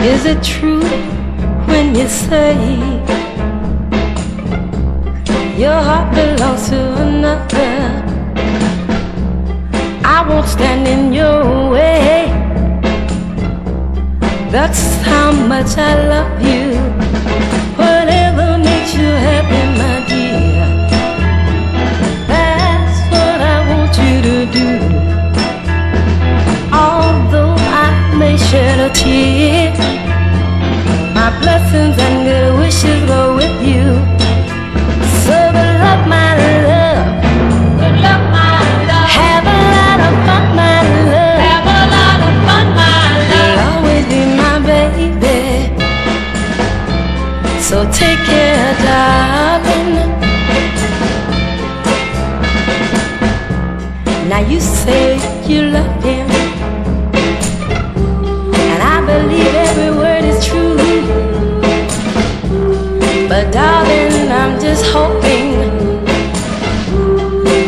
Is it true when you say your heart belongs to another? I won't stand in your way. That's how much I love you. Blessings and good wishes go with you. So good luck, my love. Good luck, my love. Have a lot of fun, my love. Have a lot of fun, my love. You'll always be my baby. So take care, darling. Now you say you love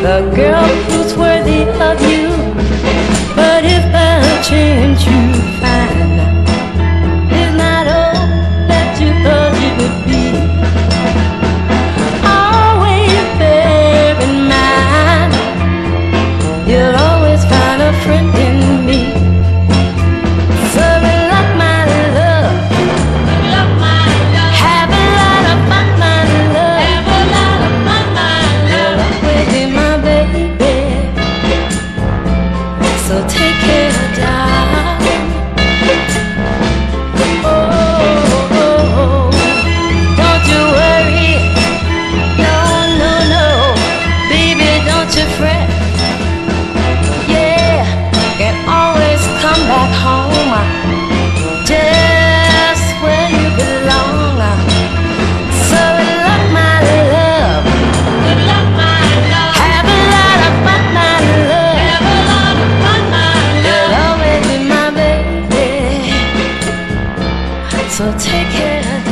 the girl who's worthy of you. So take care, darling. So take darling.